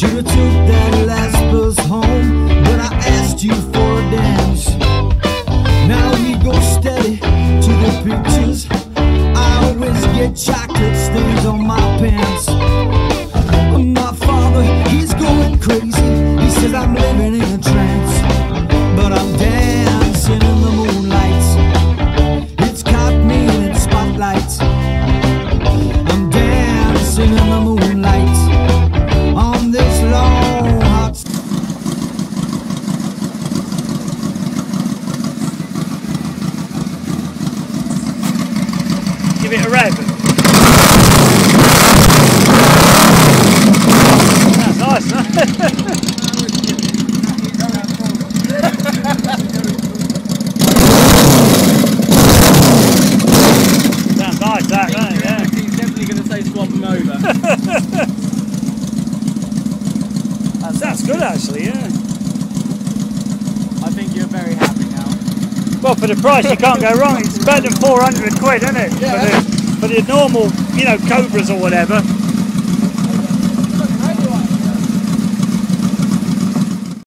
Should have took that last bus home, but I asked you for a dance. Now we go steady to the pictures. I always get chocolate stains on my pants. My father, he's going crazy. He says I'm living in a trance. Give it a rev. That's nice? Sounds nice, that? Yeah. He's definitely going to say swap him over. That sounds good, actually, yeah. I think you're very happy. Well, for the price, you can't go wrong. It's better than 400 quid, isn't it? Yeah. For the, for the normal, you know, Cobras or whatever.